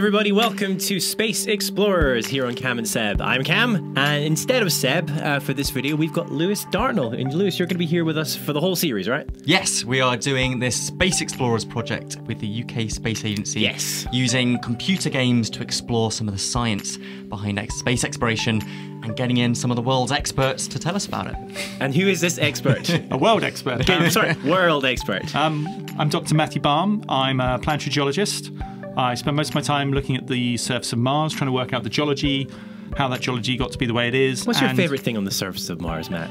everybody, welcome to Space Explorers here on Cam and Seb. I'm Cam, and instead of Seb uh, for this video, we've got Lewis Dartnell. And Lewis, you're going to be here with us for the whole series, right? Yes, we are doing this Space Explorers project with the UK Space Agency. Yes. Using computer games to explore some of the science behind space exploration and getting in some of the world's experts to tell us about it. And who is this expert? a world expert. Okay, sorry, world expert. Um, I'm Dr. Matthew Balme. I'm a planetary geologist. I spend most of my time looking at the surface of Mars, trying to work out the geology, how that geology got to be the way it is. What's your favorite thing on the surface of Mars, Matt?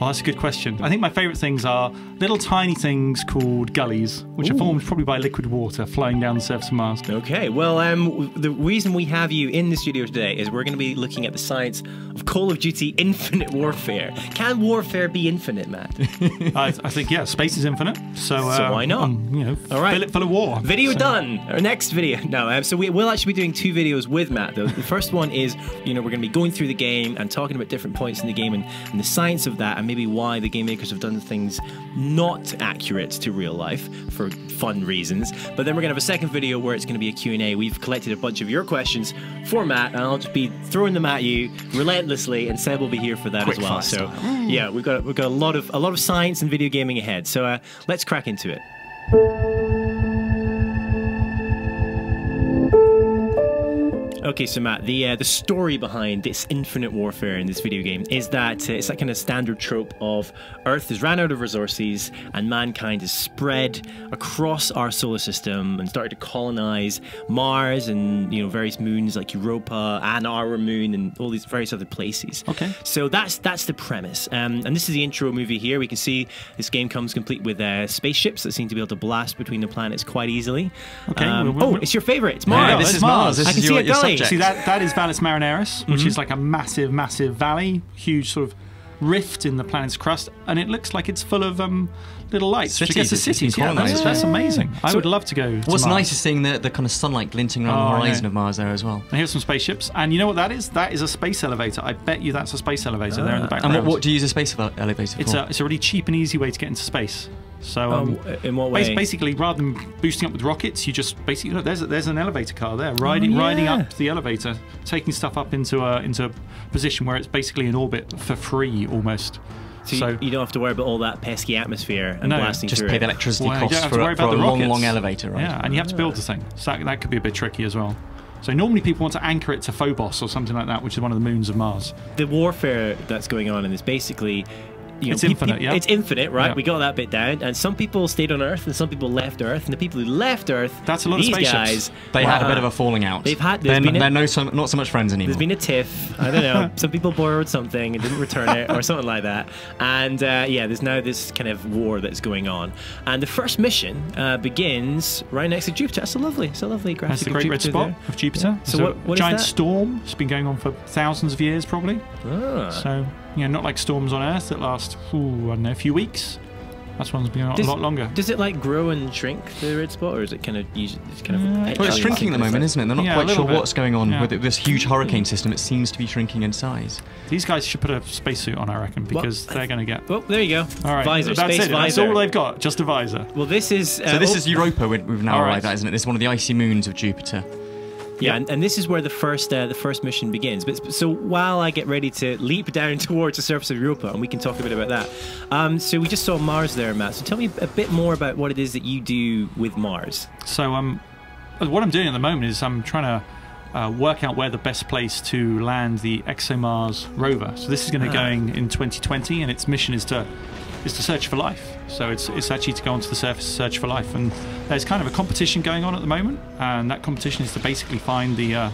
Well, that's a good question. I think my favourite things are little tiny things called gullies, which are formed probably by liquid water flowing down the surface of Mars. Okay, well, um, the reason we have you in the studio today is we're going to be looking at the science of Call of Duty Infinite Warfare. Can warfare be infinite, Matt? I, I think, yeah, space is infinite. So, uh, So why not? um, you know, All right. fill it full of war. Video So- done. Our next video. No, um, so we will actually be doing two videos with Matt. Though the first one is, you know, we're going to be going through the game and talking about different points in the game and, and the science of that, and maybe why the game makers have done things not accurate to real life for fun reasons. But then we're going to have a second video where it's going to be a Q and A. We've collected a bunch of your questions for Matt, and I'll just be throwing them at you relentlessly, and Seb will be here for that Quick as well. So yeah, we've got we've got a lot of a lot of science and video gaming ahead. So uh, let's crack into it. Okay, so Matt, the uh, the story behind this infinite warfare in this video game is that uh, it's that kind of standard trope of Earth has ran out of resources and mankind has spread across our solar system and started to colonize Mars and you know various moons like Europa and our moon and all these various other places. Okay. So that's that's the premise, um, and this is the intro movie here. We can see this game comes complete with uh, spaceships that seem to be able to blast between the planets quite easily. Okay, Um, well, oh, it's your favorite. It's Yeah, Mars. this is Mars. This I is can see your, your gully. Subject. See that that is Valles Marineris, which Mm-hmm. is like a massive, massive valley, huge sort of rift in the planet's crust, and it looks like it's full of um, little lights. which I guess Cities, the it's been cities. Yeah, that's, that's amazing. I would love to go. To What's Mars. nice is seeing the, the kind of sunlight glinting around Oh, the horizon of Mars there as well. And here's some spaceships, and you know what that is? That is a space elevator. I bet you that's a space elevator there in the Ah. background. And what, what do you use a space elevator for? it's a it's a really cheap and easy way to get into space. So Oh, um, in what way? basically, rather than boosting up with rockets, you just basically look. There's a, there's an elevator car there, riding Oh, yeah. riding up the elevator, taking stuff up into a into a position where it's basically in orbit for free almost. So, you, you don't have to worry about all that pesky atmosphere and No, blasting Just through pay it. the electricity Well, you don't costs have for, to a- worry for about a the long, long elevator, right? Yeah, and you have to build the thing. So that, that could be a bit tricky as well. So normally people want to anchor it to Phobos or something like that, which is one of the moons of Mars. the warfare that's going on in this basically. You know, It's infinite, yeah? It's infinite, right? Yeah. We got that bit down, and some people stayed on Earth, and some people left Earth, and the people who left Earth, That's a lot of spaceships. guys, They had a bit of a falling out. They've had- They're, been they're no, so, not so much friends anymore. There's been a tiff. I don't know. Some people borrowed something and didn't return it, or something like that. And uh, yeah, there's now this kind of war that's going on. And the first mission uh, begins right next to Jupiter. That's a lovely, it's a lovely graphic. That's the of great red spot there. of Jupiter. So There's what- a what is giant storm. It's been going on for thousands of years, probably. Ah. So you know, not like storms on Earth that last, ooh, I don't know, a few weeks. That's one's been going on Does- a lot longer. Does it like grow and shrink the red spot, or is it kind of usually it's kind of? Yeah, well, it's shrinking at the moment, isn't it? They're not Yeah, quite sure bit. what's going on Yeah. with it- this huge hurricane system. It seems to be shrinking in size. These guys should put a spacesuit on, I reckon, because they're going to get. Well, there you go. All right, visor, that's space it. visor. That's all they've got, just a visor. Well, this is. Uh, So this oh, is Europa we- we've now All right. arrived at, isn't it? This is one of the icy moons of Jupiter. Yeah, and, and this is where the first uh, the first mission begins. But so while I get ready to leap down towards the surface of Europa, and we can talk a bit about that. Um, so we just saw Mars there, Matt. So tell me a bit more about what it is that you do with Mars. So um, what I'm doing at the moment is I'm trying to uh, work out where the best place to land the ExoMars rover. So this is going to be Ah. going in 2020, and its mission is to is to search for life. So it's it's actually to go onto the surface and search for life. And there's kind of a competition going on at the moment, and that competition is to basically find the uh,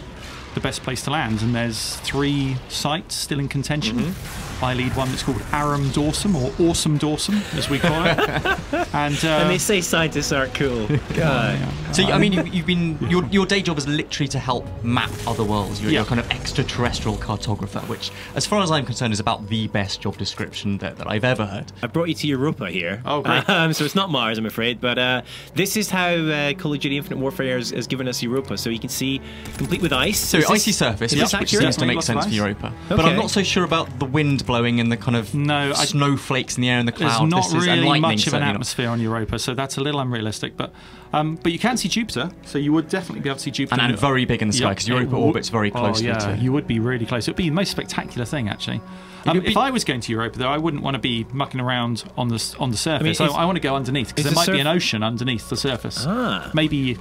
the best place to land. And there's three sites still in contention. Mm-hmm. I lead one that's called Aram Dorsum or Awesome Dorsum, as we call it. and uh, and they say scientists aren't cool. God. So I mean, you, you've been your your day job is literally to help map other worlds. You're, Yeah. you're kind of extraterrestrial cartographer, which, as far as I'm concerned, is about the best job description that, that I've ever heard. I brought you to Europa here. Oh, great. Um, so it's not Mars, I'm afraid, but uh, this is how uh, Call of Duty Infinite Warfare has, has given us Europa. So you can see, complete with ice. So Is this- icy surface, is which, which seems to make sense for ice. Europa. But I'm not so sure about the wind glowing and the kind of No, I- snowflakes in the air and the clouds. There's cloud. not This is, and really lightning, much of an certainly not. atmosphere on Europa, so that's a little unrealistic. But um, but you can see Jupiter, so you would definitely be able to see Jupiter. And, and very big in the sky because Yeah, Europa it orbits very closely Oh, yeah, to. you would be really close. It would be the most spectacular thing, actually. Um, if I was going to Europa, though, I wouldn't want to be mucking around on the on the surface. I, is- I want to go underneath because there the might be an ocean underneath the surface. Ah. Maybe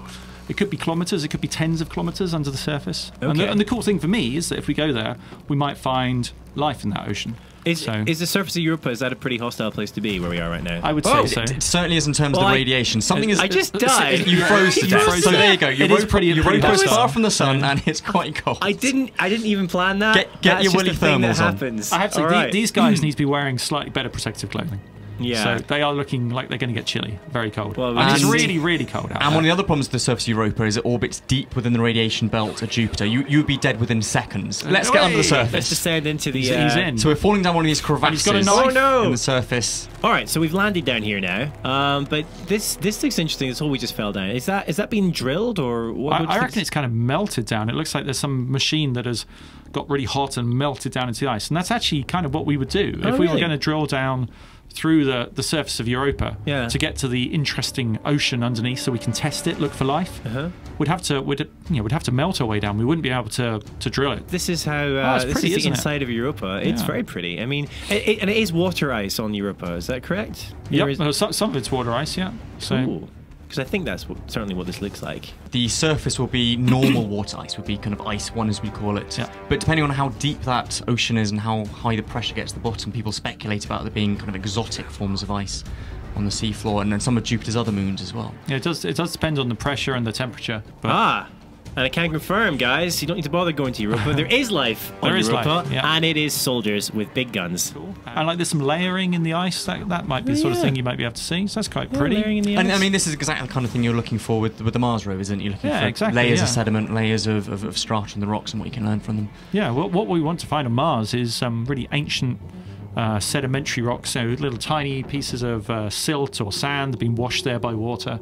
it could be kilometers. It could be tens of kilometers under the surface. And, Okay. the, and the cool thing for me is that if we go there, we might find life in that ocean. Is, so is the surface of Europa, is that a pretty hostile place to be where we are right now? I would Oh, say so. It, it certainly is in terms Well, of the radiation. Something is. I just died. You froze to death. froze so there you death. go. It is Europa, pretty- Europa pretty is far from the sun and it's quite cold. I didn't. I didn't even plan that. Get- get your just Willy thing that thermals on. happens. I have to say, All the- right. these guys need to be wearing slightly better protective clothing. Yeah. So they are looking like they're going to get chilly, very cold. Well, and it's really, really cold out And there. one of the other problems with the surface of Europa is it orbits deep within the radiation belt of Jupiter. You you'd be dead within seconds. Let's get under the surface. Let's descend into the. He's, uh, he's in. So we're falling down one of these he's crevasses got a knife. Oh, no. in the surface. All right, so we've landed down here now. Um, but this this looks interesting. This hole we just fell down. Is that is that being drilled or what? I, what I reckon think? it's kind of melted down. It looks like there's some machine that has got really hot and melted down into the ice. And that's actually kind of what we would do Oh, if we were going to drill down through the, the surface of Europa Yeah. to get to the interesting ocean underneath so we can test it, look for life. Uh-huh. We'd have to we'd, you know, we'd have to melt our way down. We wouldn't be able to, to drill it. This is how uh, Oh, it's this pretty, is the isn't it? inside of Europa. It's Yeah. very pretty. I mean, it, it- and it is water ice on Europa. Is that correct? Yep. is- some, some of it's water ice, yeah. So because I think that's what, certainly what this looks like. The surface will be normal water ice, would be kind of ice one as we call it. Yeah. But depending on how deep that ocean is and how high the pressure gets to the bottom, people speculate about there being kind of exotic forms of ice on the seafloor and then some of Jupiter's other moons as well. yeah, it does it does depend on the pressure and the temperature. But Ah, and I can confirm, guys, you don't need to bother going to Europa. there is life on There is Europa, life, yeah. and it is soldiers with big guns. and like there's some layering in the ice. That that might be the sort of thing you might be able to see. So that's quite Yeah, pretty. layering in the And I mean, this is exactly the kind of thing you're looking for with, with the Mars rover, isn't it? You're looking Yeah, for exactly, layers yeah. of sediment, layers of, of, of strata in the rocks and what you can learn from them. Yeah, what, what we want to find on Mars is some really ancient uh, sedimentary rocks, so little tiny pieces of uh, silt or sand being washed there by water,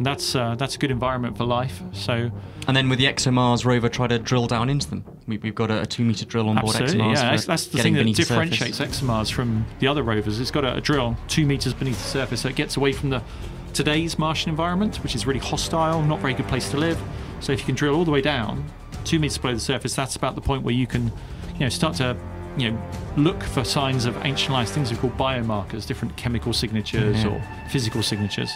and that's uh, that's a good environment for life. So And then with the ExoMars rover, try to drill down into them. We, we've got a, a two meter drill on board absolutely, ExoMars. yeah, that's, that's the thing that beneath the surface. differentiates ExoMars from the other rovers. It's got a, a drill two meters beneath the surface, so it gets away from the today's Martian environment, which is really hostile, not very good place to live. So if you can drill all the way down, two meters below the surface, that's about the point where you can, you know, start to, you know, look for signs of ancient life, things we call biomarkers, different chemical signatures Yeah. or physical signatures.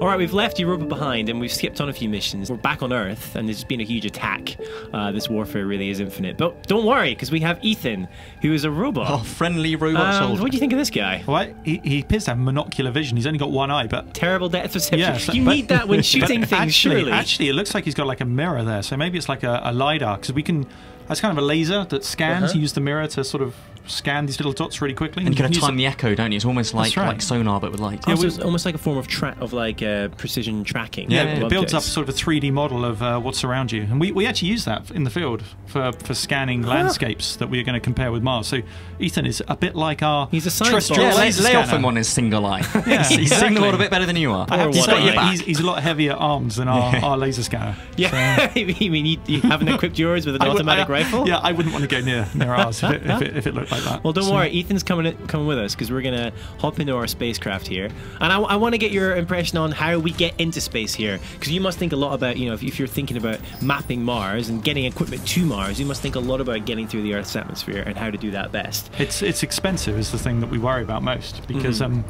All right, we've left Europa behind and we've skipped on a few missions. We're back on Earth and there's been a huge attack. Uh, this warfare really is infinite. But don't worry, because we have Ethan, who is a robot. Oh, friendly robot Um, soldier. what do you think of this guy? What? he, he appears to have monocular vision. He's only got one eye, but Terrible depth perception. Yeah, so- you but- need that when shooting things, actually, surely. Actually, it looks like he's got like a mirror there. So maybe it's like a, a lidar because we can. That's kind of a laser that scans. Uh-huh. You use the mirror to sort of scan these little dots really quickly. and you kind of use time the echo, don't you? It's almost like, right. like sonar, but with light. also, we- it's almost like a form of tra- of like uh, precision tracking. Yeah, of it builds up sort of a 3D model of uh, what's around you, and we, we actually use that in the field for, for scanning landscapes that we are going to compare with Mars. So Ethan is a bit like our He's a science terrestrial bot. yeah, lay, laser lay off him on his single eye. Yeah, he's, he's exactly. singing a little bit better than you are. I have to one say, he's, he's a lot heavier arms than our, our laser scanner. Yeah, you mean you, you haven't equipped yours with an automatic I- rifle? Yeah, I wouldn't want to go near near ours if it, if it, if it looked like that. Well, don't So- worry. Ethan's coming coming with us because we're gonna hop into our spacecraft here, and I, I want to get your impression on how we get into space here because you must think a lot about you know if, if you're thinking about mapping Mars and getting equipment to Mars, you must think a lot about getting through the Earth's atmosphere and how to do that best. It's it's expensive is the thing that we worry about most because Mm-hmm. um,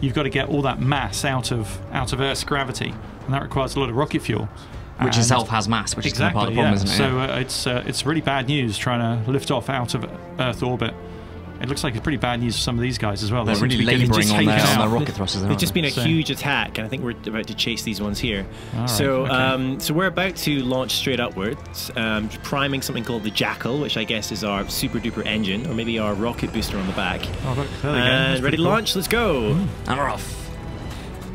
you've got to get all that mass out of out of Earth's gravity, and that requires a lot of rocket fuel. Which itself has mass, which is kind of part of exactly the problem, yeah. isn't it? So uh, it's uh, it's really bad news trying to lift off out of Earth orbit. It looks like it's pretty bad news for some of these guys as well. They're They seem to really be labouring on their, on their rocket thrusters. There's aren't just been a So- huge attack, and I think we're about to chase these ones here. right, so, okay. um, so we're about to launch straight upwards, um, priming something called the Jackal, which I guess is our super duper engine, or maybe our rocket booster on the back. Oh, look, there they go. And ready to cool. launch? Let's go. And we're off.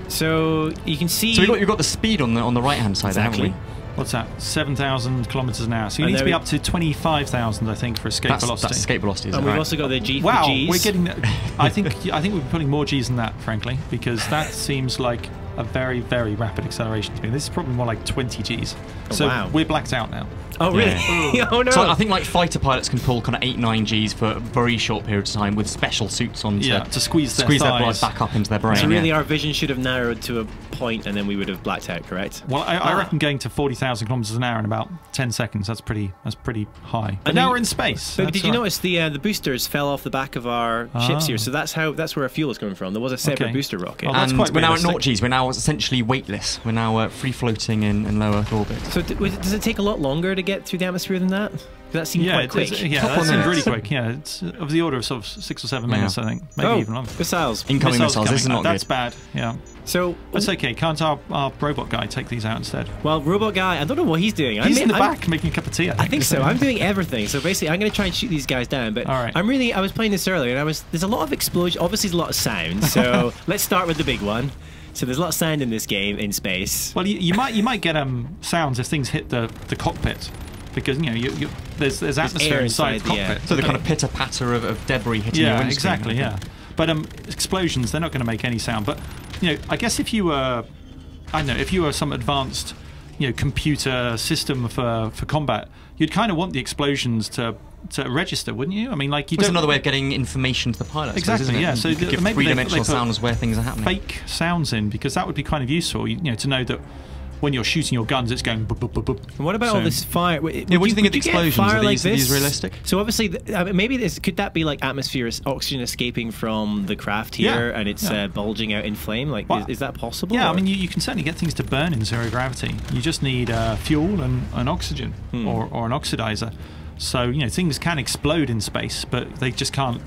So you can see. So we've got, you've got the speed on the on the right hand side, exactly. haven't we? What's that? Seven thousand kilometers an hour. So you And need to be we- up to twenty-five thousand, I think, for escape That's, velocity. that's escape velocity. Is And it, we've right? also got the G. Wow, the Gs. we're getting. I think I think we're putting more G's than that, frankly, because that seems like a very, very rapid acceleration speed. This is probably more like 20 Gs. Oh, so wow. we're blacked out now. Oh really? Yeah. oh no! So I think like fighter pilots can pull kind of eight nine Gs for very short periods of time with special suits on to, Yeah, to squeeze their squeeze their blood back up into their brain. so really, yeah. our vision should have narrowed to a point, and then we would have blacked out. Correct? Well, I, I Ah. reckon going to 40,000 kilometers an hour in about 10 seconds. That's pretty. That's pretty high. But And now you- we're in space. But did you all right. notice the uh, the boosters fell off the back of our ships here? Ah. So that's how that's where our fuel is coming from. There was a separate Okay. booster rocket. Well, that's and quite we're now at realistic. naught Gs. We're now essentially weightless. We're now uh, free floating in, in low Earth orbit. so d- does it take a lot longer to get through the atmosphere than that? 'Cause That seemed Yeah, quite quick. is- yeah, Couple that of seems really quick. Yeah, it's of the order of sort of six or seven Yeah. minutes, I think, maybe oh, even longer. missiles. Incoming missiles. coming. This is not That's good. bad. Yeah, So that's okay. Can't our, our robot guy take these out instead? well, robot guy, I don't know what he's doing. He's I'm, in the I'm- back making a cup of tea. I think, I think so. I'm doing everything. So basically, I'm going to try and shoot these guys down. But All right. I'm really. I was playing this earlier, and I was. There's a lot of explosion. Obviously, there's a lot of sound. So let's start with the big one. So there's a lot of sound in this game in space. Well, you, you might you might get um sounds if things hit the, the cockpit, because you know you, you, there's there's atmosphere air inside, inside the the cockpit. So the kind of pitter patter of, of debris hitting your yeah, windscreen. exactly. Yeah, but um explosions they're not going to make any sound. But you know, I guess if you were, I don't know, if you were some advanced, you know, computer system for for combat, you'd kind of want the explosions to to register, wouldn't you? I mean, like you It's don't another way of getting information to the pilot. I suppose, Exactly, isn't it? yeah. You So could the- give maybe three-dimensional they put sounds where things are happening. fake sounds in because that would be kind of useful. You, you know, to know that when you're shooting your guns, it's going. Bup, bup, bup, bup. And what about all this fire? Would Yeah, what do you think of the explosions? Fire Are like these- are these realistic? So obviously, th- I mean, maybe this could that be like atmosphere oxygen escaping from the craft here, Yeah, and it's yeah. uh, bulging out in flame. Like, Well, is, is that possible? Yeah, I mean, you, you can certainly get things to burn in zero gravity. You just need uh, fuel and, and oxygen Hmm. or, or an oxidizer. So, you know, things can explode in space, but they just can't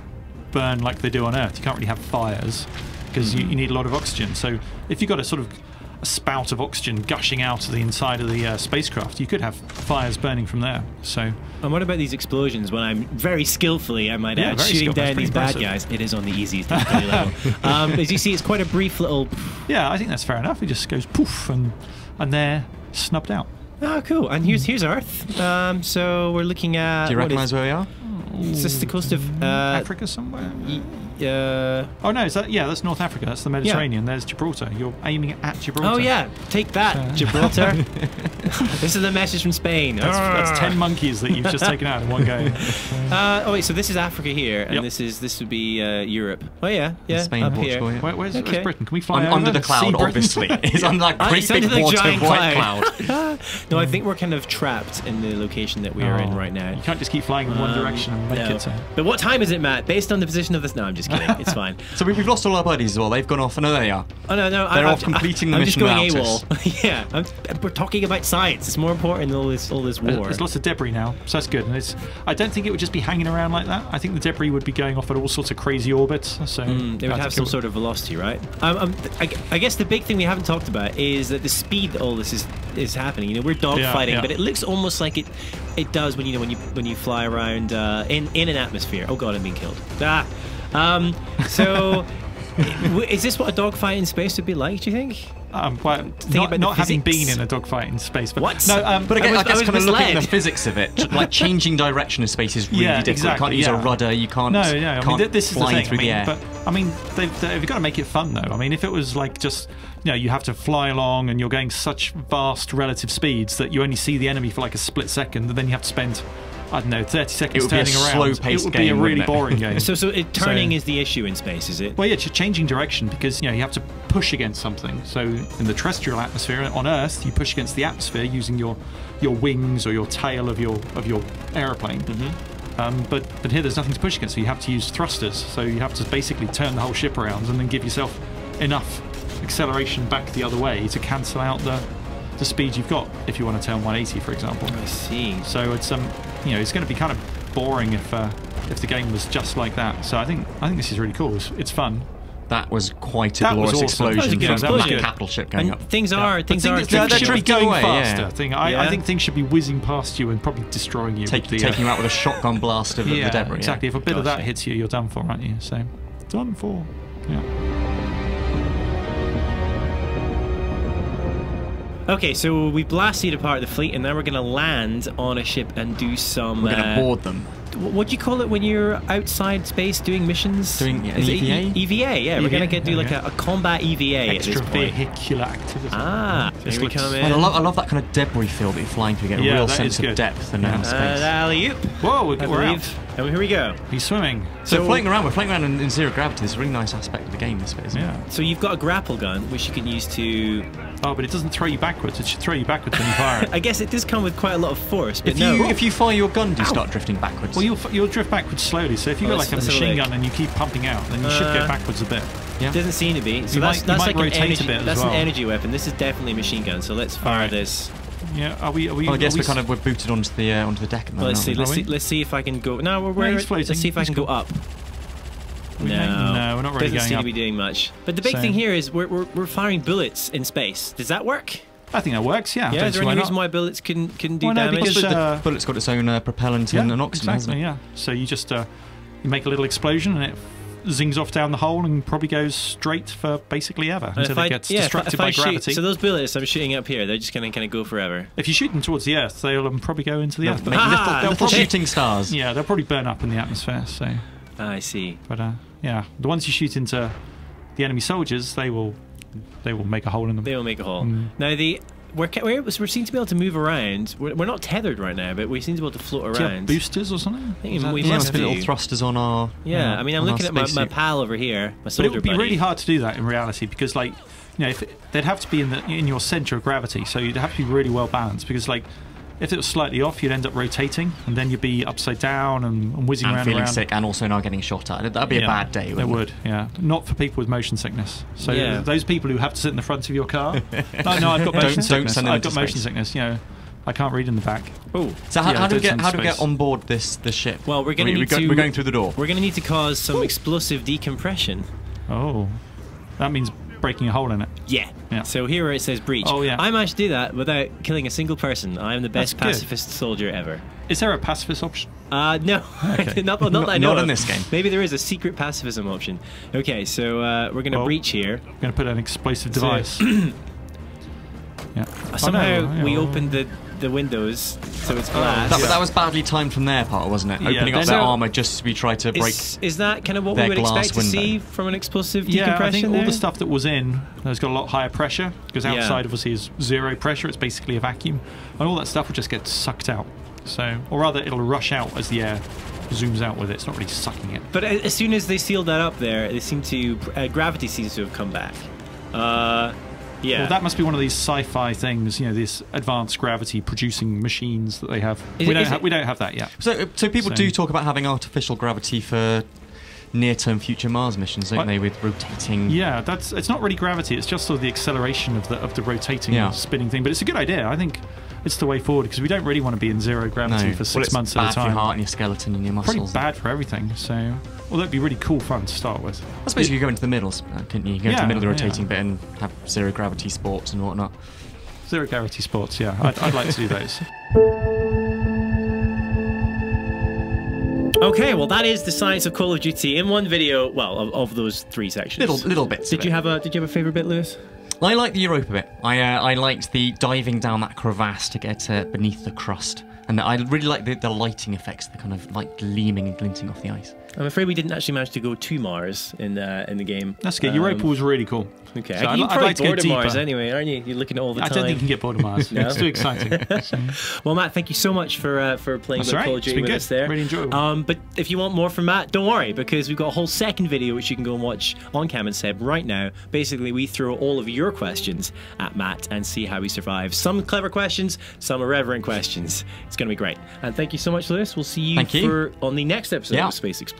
burn like they do on Earth. You can't really have fires because you, you need a lot of oxygen. So, if you've got a sort of a spout of oxygen gushing out of the inside of the uh, spacecraft, you could have fires burning from there. So, And what about these explosions when I'm very skillfully, I might Yeah, add, shooting down these pretty bad guys? It is on the easiest difficulty level. Um, as you see, it's quite a brief little. yeah, I think that's fair enough. It just goes poof and, and they're snubbed out. Oh, cool. And here's here's Earth. Um, so we're looking at. Do you recognise is, where we are? is this the coast of? Uh, Africa somewhere? Y- uh, Oh no, is that yeah? That's North Africa. That's the Mediterranean. There's Gibraltar. You're aiming at Gibraltar. oh yeah, take that, Uh. Gibraltar. this is a message from Spain. That's, that's ten monkeys that you've just taken out in one go. Uh, oh wait, so this is Africa here, and Yep. this is this would be uh, Europe. Oh yeah, yeah, Spain, up Portugal, here. yeah. Where, where's, Okay. where's Britain? Can we fly Un- over? under the cloud, obviously. it's under that Ah, great it's under big the water giant white cloud. cloud. no, I think we're kind of trapped in the location that we are in Oh, right now. You can't just keep flying in one Um, direction and make no. it. To, But what time is it, Matt? Based on the position of this, no, I'm just kidding. It's fine. So we- we've lost all our buddies as well. They've gone off. Oh, no, they are. Oh no, no, They're I, off I'm, completing the I'm just going without AWOL. yeah, I'm, we're talking about science. It's more important than all this all this war. there's lots of debris now, so that's good. And it's, I don't think it would just be hanging around like that. I think the debris would be going off at all sorts of crazy orbits. So Mm, they would have some sort of velocity, right? Um, um, I, I guess the big thing we haven't talked about is that the speed that all this is is happening. You know, we're dogfighting, Yeah, yeah. but it looks almost like it it does when you know when you when you fly around uh, in in an atmosphere. Oh god, I'm being killed. Ah, um, so. Is this what a dogfight in space would be like? Do you think? Um, well, about not, not having been in a dogfight in space, but What? No, um, But again, I I, was- I guess was kind of looking at the physics of it, like changing direction of space is really Yeah, difficult. exactly, you can't use yeah. a rudder. You can't. No, no. I can't mean, this is the thing. through I mean, the air. but I mean, they've, they've got to make it fun though. I mean, if it was like just you know you have to fly along and you're going such vast relative speeds that you only see the enemy for like a split second, and then you have to spend I don't know 30 seconds would be a turning around. slow-paced it would be a really boring game. So, so it, turning So- is the issue in space, is it? Well, yeah, ch- changing direction because you know you have to push against something. So in the terrestrial atmosphere on Earth, you push against the atmosphere using your your wings or your tail of your of your aeroplane. Mm-hmm. Um, but but here there's nothing to push against, so you have to use thrusters. So you have to basically turn the whole ship around and then give yourself enough acceleration back the other way to cancel out the the speed you've got if you want to turn 180, for example. I see. So it's um you know it's going to be kind of boring if uh, if the game was just like that. So I think I think this is really cool. It's, it's fun. that was quite a That was glorious awesome. That was a explosion good from explosion. that capital ship going And up. things are But things things, are things should be going away, yeah. faster. Thing. I, Yeah. I think things should be whizzing past you and probably destroying you. Take, with the, uh, taking you out with a shotgun blast of the- yeah, the debris. exactly. If a bit of that Gotcha. hits you, you're done for, aren't you? So done for. Yeah. Okay, so we blasted apart the fleet, and now we're going to land on a ship and do some. We're going uh, to board them. what do you call it when you're outside space doing missions? Doing an Is it EVA? E- EVA, yeah. We're gonna get do like yeah. a, a combat EVA at this point. Extravehicular activity. Ah, This here we come in. Well, I love, I love that kind of debris field that you're flying through. You get a Yeah, real sense of depth and Yeah. um, space. And alley oop. Whoa, we're, I we're out. Believe. And here we go. He's swimming. so, So- floating around, we're floating around in, in zero gravity. This is a really nice aspect of the game. This bit, isn't it? Yeah. So you've got a grapple gun, which you can use to. Oh, but it doesn't throw you backwards. It should throw you backwards when you fire it. I guess it does come with quite a lot of force, but If no. you if you fire your gun, do you start drifting backwards? Well, you'll you'll drift backwards slowly. So if you've Oh, got like a let's a machine gun and you keep pumping out, then you should Uh, go backwards a bit. yeah. doesn't seem to be. So You that's might- you that's might like an rotate a energy. bit as that's an energy weapon. This is definitely a machine gun. So let's fire Alright. this. Yeah. Are we? Are we? Well, I guess are we we're kind of we're booted onto the uh, onto the deck at the Well, moment. let's see. Let's see. we? Let's see if I can go. No, we're, No, we're he's floating. Let's see if I He's can go up. No, no, we're not really Doesn't going seem up. to be doing much. But the big So- thing here is we're, we're, we're firing bullets in space. Does that work? I think that works. Yeah. Yeah. Is there any reason why bullets can can do Well, no, damage? because, Because the uh, bullet's got its own uh, propellant Yeah, and an oxygen, hasn't exactly. it? Yeah. So you just uh, you make a little explosion and it zings off down the hole and probably goes straight for basically ever until if it gets yeah, if I- distracted if I by shoot- gravity. so those bullets I'm shooting up here, they're just gonna kind of go forever. if you shoot them towards the Earth, they'll um, probably go into the Earth. Make Ah, little, they'll little probably- shooting stars. yeah, they'll probably burn up in the atmosphere. So, Ah, I see. but uh, yeah, the ones you shoot into the enemy soldiers, they will they will make a hole in them. They will make a hole. Mm. Now the we're, ca- we're we seem to be able to move around. We're, we're not tethered right now, but we seem to be able to float Do you have around. boosters or something? I think that- we Yeah, must must be little thrusters on our. Yeah, uh, I mean, I'm looking at my, my pal over here, my But it would be buddy. really hard to do that in reality because, like, you know, if it, they'd have to be in the in your center of gravity, so you'd have to be really well balanced. Because, like, if it was slightly off, you'd end up rotating, and then you'd be upside down and, and whizzing and around feeling around. sick, and also now getting shot at. That'd be a bad day. It wouldn't would, yeah. Not for people with motion sickness. So Yeah. those people who have to sit in the front of your car. no, no, I've got motion don't sickness. send them I've into got motion space. sickness. You know, I can't read in the back. Oh, So how, Yeah, how do we get how do we get on board this this ship? Well, we're gonna we, need we go, to- We're going through the door. we're going to need to cause some explosive decompression. Oh, that means breaking a hole in it. Yeah. Yeah. So here where it says breach. Oh, yeah. I managed to do that without killing a single person. I am the best That's good. pacifist soldier ever. Is there a pacifist option? Uh, no, Okay. not, not, that I know not in of. this game. Maybe there is a secret pacifism option. Okay, so uh, we're going to Well, breach here. I'm going to put an explosive So- device. yeah. Somehow Oh, no, we opened the, the windows so it's glass. That, that was badly timed from their part, wasn't it? Yeah, Opening up their So- armor just to be try to break. Is, is that kind of what we would glass expect to see from an explosive decompression? Yeah, I decompression think all the stuff that was in has got a lot higher pressure because Yeah. outside obviously is zero pressure. It's basically a vacuum, and all that stuff will just get sucked out. So, or rather, it'll rush out as the air zooms out with it. It's not really sucking it. But as soon as they sealed that up there, they seem to uh, gravity seems to have come back. Uh, yeah. Well, that must be one of these sci-fi things. You know, this advanced gravity producing machines that they have. Is we it- don't ha- it- we don't have that yet. So, uh, so people So- do talk about having artificial gravity for near-term future Mars missions, don't What? they? With rotating. Yeah, that's it's not really gravity. It's just sort of the acceleration of the of the rotating Yeah. spinning thing. But it's a good idea. I think it's the way forward because we don't really want to be in zero No. gravity for well, six it's months bad at a time. for your time. heart and your skeleton and your muscles. Pretty bad for everything. So, well, that'd be really cool fun to start with. I suppose you could go into the middle, uh, couldn't you? You go into the middle of the yeah. rotating bit and have zero gravity sports and whatnot. Zero gravity sports, yeah, I'd, I'd like to do those. okay, well that is the science of Call of Duty in one video. Well, of, of those three sections. Little little bits. Did of you it. have a Did you have a favorite bit, Lewis? I like the Europa bit. I uh, I liked the diving down that crevasse to get uh, beneath the crust, and I really like the, the lighting effects, the kind of like gleaming and glinting off the ice. I'm afraid we didn't actually manage to go to Mars in uh, in the game. That's good. Um, Europa was really cool. Okay, So I'd, you're I'd probably like bored of. Mars anyway, aren't you? You're looking at all the I time. don't think you can get bored of Mars. No? It's too exciting. Well, Matt, thank you so much for uh, for playing That's with right. Call of Duty with good. us there. Really enjoyable. Um, but if you want more from Matt, don't worry because we've got a whole second video which you can go and watch on Cam and Seb right now. Basically, we throw all of your questions at Matt and see how he survives. Some clever questions, some irreverent questions. It's going to be great. And thank you so much, Lewis. We'll see you, you. for on the next episode Yeah. of Space Explorers.